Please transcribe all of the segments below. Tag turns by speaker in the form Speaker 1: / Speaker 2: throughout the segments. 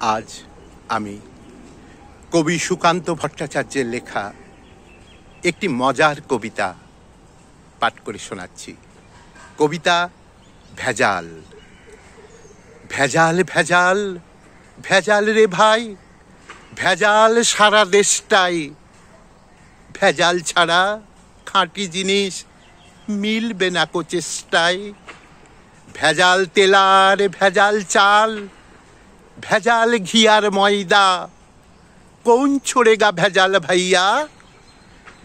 Speaker 1: আজ আমি কবি সুকান্ত ভট্টাচার্যের লেখা একটি মজার কবিতা পাঠ করে শোনাচ্ছি। কবিতা ভেজাল। ভেজাল ভেজাল ভেজাল রে ভাই, ভেজাল সারা দেশটাই। ভেজাল ছাড়া খাঁটি জিনিস মিলবে না কো চেষ্টায়। ভেজাল তেলার ভেজাল চাল ভেজাল ঘিয়ার ময়দা। কৌন ছোড়েগা ভেজাল ভাইয়া?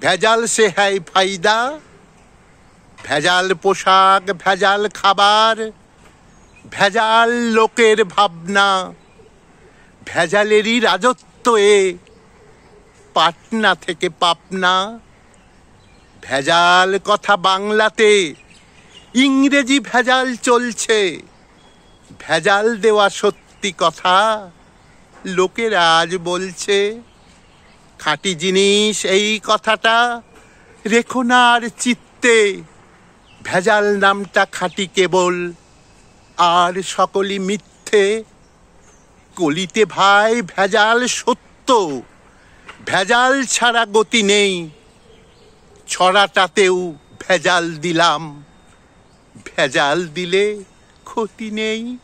Speaker 1: ভেজাল সে হ্যায় ফাইদা। ভেজাল পোশাক, ভেজাল খাবার, ভেজাল লোকের ভাবনা। ভেজালেরই রাজত্ব এ, পাটনা থেকে পাপনা। ভেজাল কথা বাংলাতে, ইংরেজি ভেজাল চলছে। ভেজাল দেওয়া সত্য সত্যি কথা। লোকেরা আজ বলছে, খাঁটি জিনিস এই কথাটা, রেখো না চিত্তে। ভেজাল নামটা খাঁটি কেবল, আর সকলই মিথ্যে। কলিতে ভাই, ভেজাল সত্য। ভেজাল ছাড়া গতি নেই। ছড়াটাতেও ভেজাল দিলাম। ভেজাল দিলে ক্ষতি নেই।